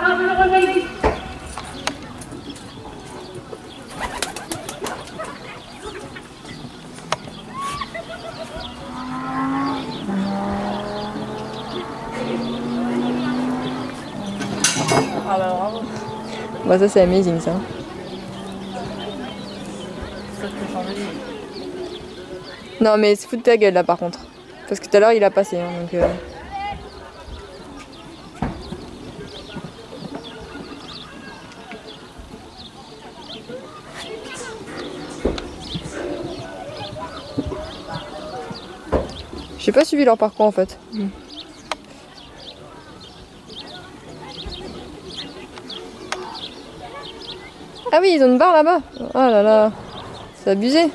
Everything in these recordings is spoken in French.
Ah bah bravo. Ça c'est amazing ça. Ça. Non mais se fout de ta gueule là par contre. Parce que tout à l'heure il a passé hein, donc... euh. J'ai pas suivi leur parcours en fait. Ah oui, ils ont une barre là-bas. Oh là là, c'est abusé.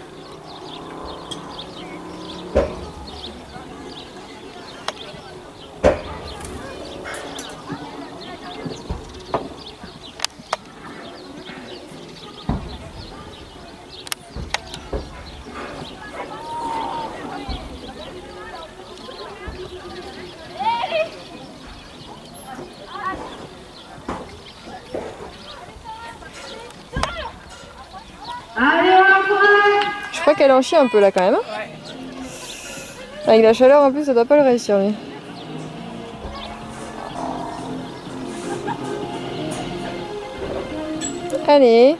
Qu'elle en chie un peu là quand même. hein. Avec la chaleur en plus, ça doit pas le réussir. Allez.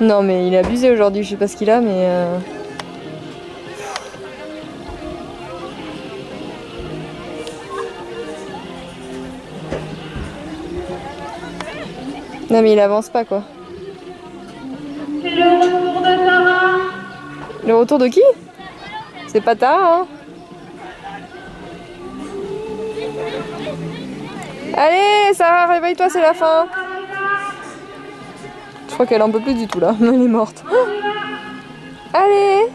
Non mais il est abusé aujourd'hui, je sais pas ce qu'il a mais... euh, Non mais il avance pas quoi. Le retour de qui? C'est pas Tara, hein? Allez, Sarah, réveille-toi, c'est la fin. Je crois qu'elle en peut plus du tout là, elle est morte. Allez.